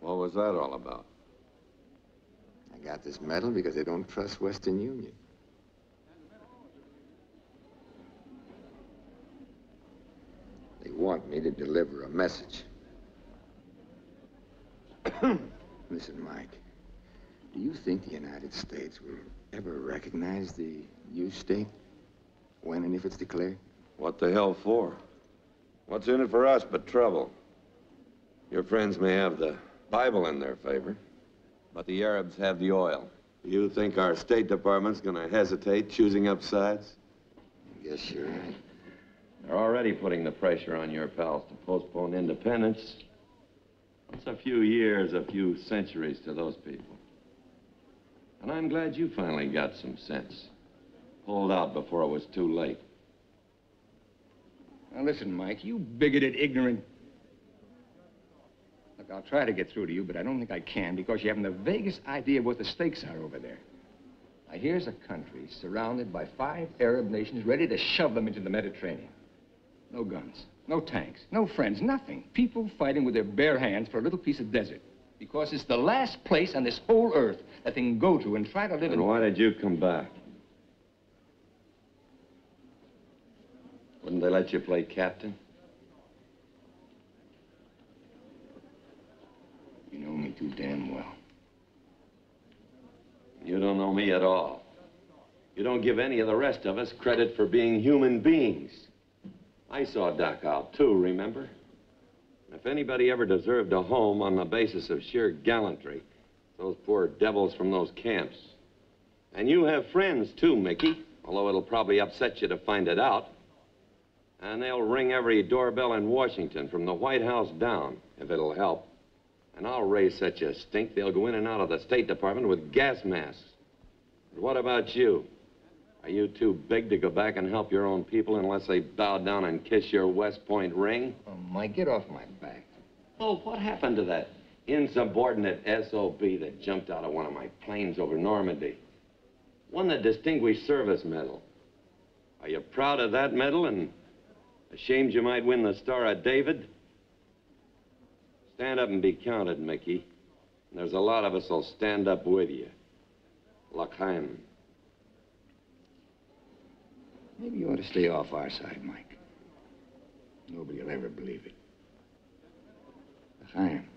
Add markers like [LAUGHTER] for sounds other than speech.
What was that all about? I got this medal because they don't trust Western Union. They want me to deliver a message. [CLEARS THROAT] Listen, Mike, do you think the United States will ever recognize the U state when and if it's declared? What the hell for? What's in it for us but trouble? Your friends may have the Bible in their favor, but the Arabs have the oil. You think our State Department's gonna hesitate choosing up sides? I guess you're right. They're already putting the pressure on your pals to postpone independence. It's a few years, a few centuries to those people. And I'm glad you finally got some sense. Pulled out before it was too late. Now listen, Mike, you bigoted, ignorant... I'll try to get through to you, but I don't think I can because you haven't the vaguest idea of what the stakes are over there. Now, here's a country surrounded by five Arab nations ready to shove them into the Mediterranean. No guns, no tanks, no friends, nothing. People fighting with their bare hands for a little piece of desert. Because it's the last place on this whole earth that they can go to and try to live And in... why did you come back? Wouldn't they let you play captain? You know me too damn well. You don't know me at all. You don't give any of the rest of us credit for being human beings. I saw Dachau, too, remember? If anybody ever deserved a home on the basis of sheer gallantry, those poor devils from those camps. And you have friends, too, Mickey, although it'll probably upset you to find it out. And they'll ring every doorbell in Washington from the White House down, if it'll help. And I'll raise such a stink, they'll go in and out of the State Department with gas masks. But what about you? Are you too big to go back and help your own people unless they bow down and kiss your West Point ring? Um, oh, Mike, get off my back. Oh, what happened to that insubordinate SOB that jumped out of one of my planes over Normandy? Won the Distinguished Service Medal. Are you proud of that medal and ashamed you might win the Star of David? Stand up and be counted, Mickey. There's a lot of us will stand up with you. L'chaim. Maybe you ought to stay off our side, Mike. Nobody will ever believe it. Chaim.